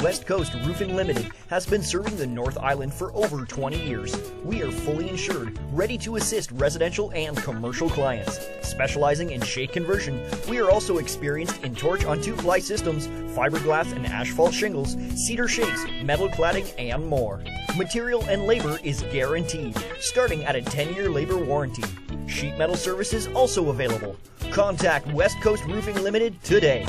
West Coast Roofing Limited has been serving the North Island for over 20 years. We are fully insured, ready to assist residential and commercial clients. Specializing in shake conversion, we are also experienced in torch on two ply systems, fiberglass and asphalt shingles, cedar shakes, metal cladding, and more. Material and labor is guaranteed, starting at a 10 year labor warranty. Sheet metal services also available. Contact West Coast Roofing Limited today.